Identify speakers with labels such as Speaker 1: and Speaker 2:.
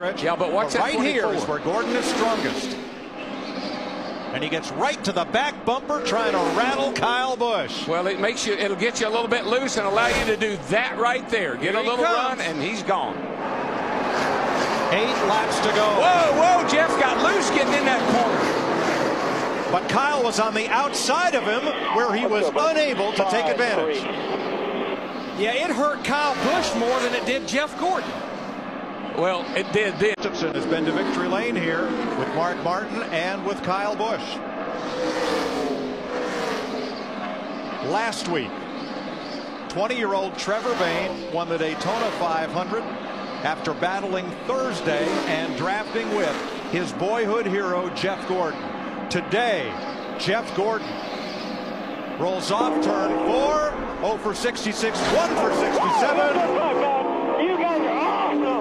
Speaker 1: Yeah, but watch that
Speaker 2: right here
Speaker 1: 24.
Speaker 2: is where Gordon is strongest. And he gets right to the back bumper trying to rattle Kyle Busch.
Speaker 1: Well, it makes you, it'll get you a little bit loose and allow you to do that right there. Get
Speaker 2: Here
Speaker 1: a little run, and he's gone.
Speaker 2: Eight laps to go.
Speaker 1: Whoa, whoa, Jeff got loose getting in that corner.
Speaker 2: But Kyle was on the outside of him where he was unable to take advantage.
Speaker 3: Yeah, it hurt Kyle Busch more than it did Jeff Gordon.
Speaker 1: Well, it did then.
Speaker 2: Has been to victory lane here with Mark Martin and with Kyle Busch. Last week, 20-year-old Trevor Bayne won the Daytona 500 after battling Thursday and drafting with his boyhood hero Jeff Gordon. Today, Jeff Gordon rolls off turn four, 0 for 66, 1 for 67,